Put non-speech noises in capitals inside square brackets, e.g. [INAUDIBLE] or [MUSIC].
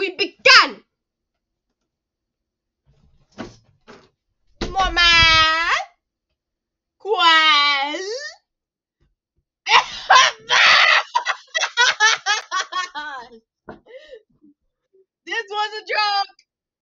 we began. Mama, ¿cuál? [LAUGHS] this was a joke.